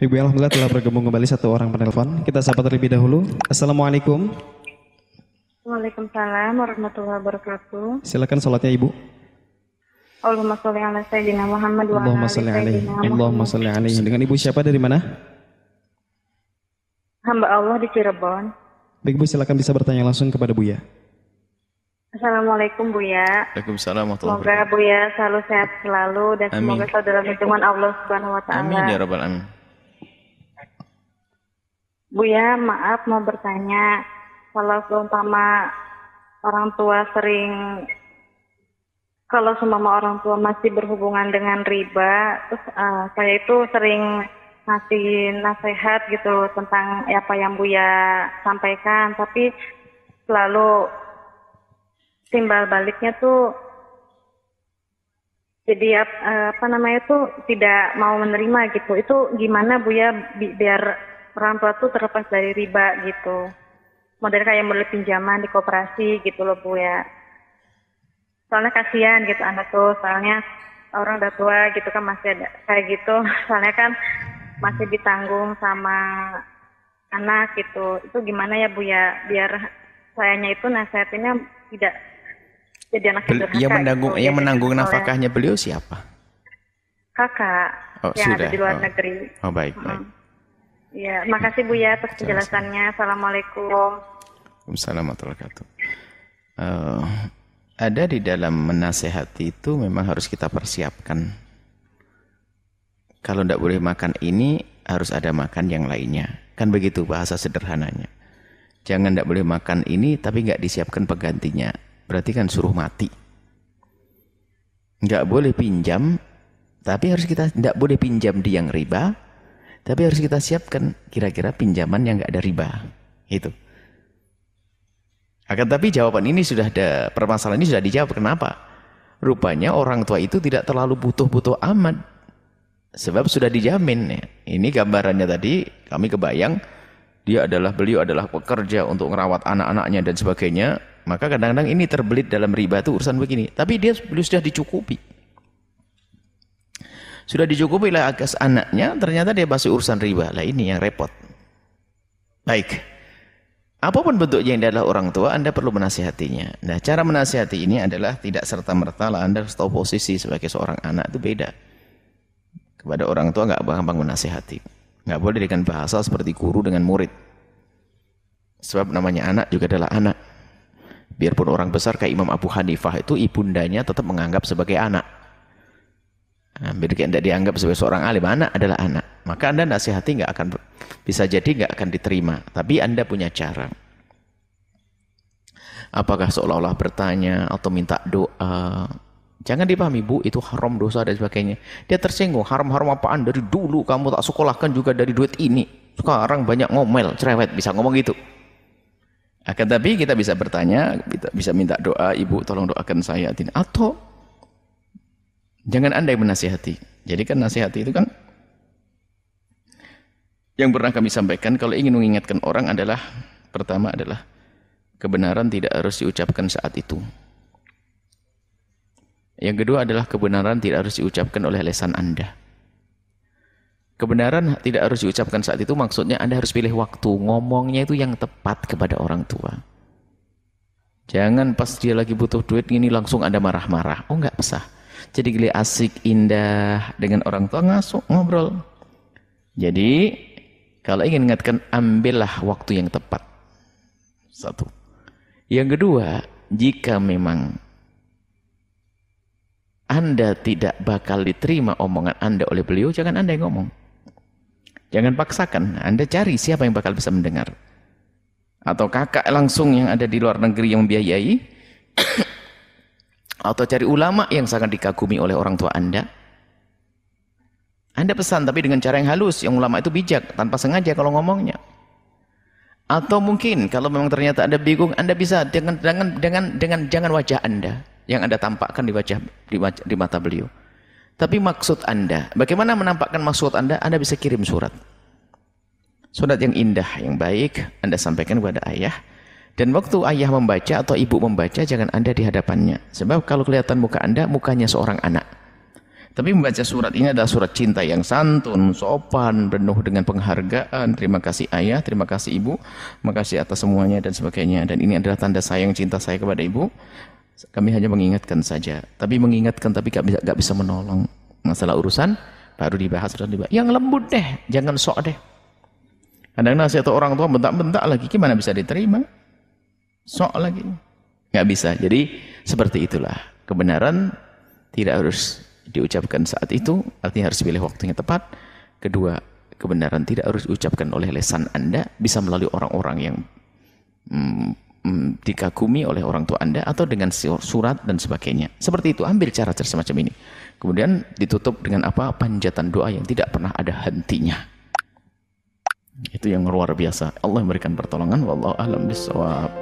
Ibu Alhamdulillah telah bergabung kembali satu orang penelpon. Kita sapa terlebih dahulu. Assalamualaikum. Waalaikumsalam warahmatullahi wabarakatuh. Silakan sholatnya Ibu. Allahumma sholli ala sayyidina Muhammad wa ala Allahumma salli alaihi. Allahumma salli alaihi. Dengan Ibu siapa dari mana? Hamba Allah di Cirebon. Baik Bu, silakan bisa bertanya langsung kepada Buya. Assalamualaikum Buya. Waalaikumsalam warahmatullahi Semoga wabarakatuh. Buya selalu sehat selalu dan Amin. semoga selalu dalam lindungan Allah Subhanahu wa taala. Amin ya rabbal alamin. Buya, maaf mau bertanya kalau seumpama orang tua sering kalau seumpama orang tua masih berhubungan dengan riba, terus eh, saya itu sering ngasih nasihat gitu tentang apa yang Buya sampaikan, tapi selalu timbal baliknya tuh jadi eh, apa namanya tuh tidak mau menerima gitu. Itu gimana Buya bi- biar orang tua tuh terlepas dari riba gitu. Model kayak model pinjaman di koperasi gitu loh Bu ya. Soalnya kasihan gitu anak tuh, soalnya orang udah tua gitu kan masih ada kayak gitu. Soalnya kan masih ditanggung sama anak gitu. Itu gimana ya Bu ya biar sayanya itu nasihatinnya tidak jadi anak Bel- yang menanggung gitu. yang menanggung soalnya nafkahnya beliau siapa? kakak Oh, yang sudah. ada di luar Oh. negeri. Oh baik baik. Iya, makasih Bu ya atas penjelasannya. Assalamualaikum. Waalaikumsalam warahmatullahi wabarakatuh. Eh, ada di dalam menasehati itu memang harus kita persiapkan. Kalau tidak boleh makan ini, harus ada makan yang lainnya. Kan begitu bahasa sederhananya. Jangan tidak boleh makan ini, tapi nggak disiapkan penggantinya. Berarti kan suruh mati. Nggak boleh pinjam, tapi harus kita tidak boleh pinjam di yang riba, tapi harus kita siapkan kira-kira pinjaman yang nggak ada riba. Itu. Akan tapi jawaban ini sudah ada, permasalahan ini sudah dijawab. Kenapa? Rupanya orang tua itu tidak terlalu butuh-butuh amat. Sebab sudah dijamin. Ini gambarannya tadi, kami kebayang, dia adalah, beliau adalah pekerja untuk merawat anak-anaknya dan sebagainya. Maka kadang-kadang ini terbelit dalam riba itu urusan begini. Tapi dia beliau sudah dicukupi. Sudah dicukupi lah agas anaknya, ternyata dia masih urusan riba. Lah ini yang repot. Baik. Apa pun bentuknya yang adalah orang tua, Anda perlu menasihatinya. Nah, cara menasihati ini adalah tidak serta-merta lah Anda harus tahu posisi sebagai seorang anak itu beda. Kepada orang tua nggak gampang menasihati. Nggak boleh dengan bahasa seperti guru dengan murid. Sebab namanya anak juga adalah anak. Biarpun orang besar kayak Imam Abu Hanifah itu ibundanya tetap menganggap sebagai anak. Hampir kayak tidak dianggap sebagai seorang alim, anak adalah anak. Maka Anda nasihati nggak akan bisa jadi nggak akan diterima. Tapi Anda punya cara. Apakah seolah-olah bertanya atau minta doa? Jangan dipahami, Bu, itu haram dosa dan sebagainya. Dia tersinggung, haram-haram apaan? Dari dulu kamu tak sekolahkan juga dari duit ini. Sekarang banyak ngomel, cerewet, bisa ngomong gitu. Akan tapi kita bisa bertanya, kita bisa minta doa, Ibu tolong doakan saya. Atau jangan Anda yang menasihati. Jadi kan nasihati itu kan yang pernah kami sampaikan kalau ingin mengingatkan orang adalah pertama adalah kebenaran tidak harus diucapkan saat itu. Yang kedua adalah kebenaran tidak harus diucapkan oleh lesan Anda. Kebenaran tidak harus diucapkan saat itu maksudnya Anda harus pilih waktu ngomongnya itu yang tepat kepada orang tua. Jangan pas dia lagi butuh duit ini langsung Anda marah-marah. Oh enggak pesah. Jadi gili asik indah dengan orang tua ngasuk ngobrol. Jadi kalau ingin ingatkan ambillah waktu yang tepat. Satu. Yang kedua, jika memang anda tidak bakal diterima omongan Anda oleh beliau, jangan Anda yang ngomong. Jangan paksakan, Anda cari siapa yang bakal bisa mendengar. Atau kakak langsung yang ada di luar negeri yang membiayai. Atau cari ulama yang sangat dikagumi oleh orang tua Anda. Anda pesan tapi dengan cara yang halus, yang ulama itu bijak, tanpa sengaja kalau ngomongnya. Atau mungkin kalau memang ternyata Anda bingung, Anda bisa dengan dengan dengan dengan jangan wajah Anda yang Anda tampakkan di wajah di, wajah, di mata beliau. Tapi maksud Anda, bagaimana menampakkan maksud Anda? Anda bisa kirim surat. Surat yang indah, yang baik, Anda sampaikan kepada ayah. Dan waktu ayah membaca atau ibu membaca, jangan Anda di hadapannya. Sebab kalau kelihatan muka Anda, mukanya seorang anak. Tapi membaca surat ini adalah surat cinta yang santun, sopan, penuh dengan penghargaan. Terima kasih ayah, terima kasih ibu, terima kasih atas semuanya dan sebagainya. Dan ini adalah tanda sayang cinta saya kepada ibu. Kami hanya mengingatkan saja. Tapi mengingatkan tapi gak bisa, gak bisa menolong. Masalah urusan baru dibahas dan dibahas. Yang lembut deh, jangan sok deh. Kadang nasihat orang tua bentak-bentak lagi, gimana bisa diterima? Sok lagi. Gak bisa. Jadi seperti itulah. Kebenaran tidak harus diucapkan saat itu, artinya harus pilih waktunya tepat. Kedua, kebenaran tidak harus diucapkan oleh lesan Anda, bisa melalui orang-orang yang mm, mm, dikagumi oleh orang tua Anda atau dengan surat dan sebagainya. Seperti itu, ambil cara-cara semacam ini. Kemudian ditutup dengan apa? Panjatan doa yang tidak pernah ada hentinya. Itu yang luar biasa. Allah memberikan pertolongan. Wallahu a'lam bishawab.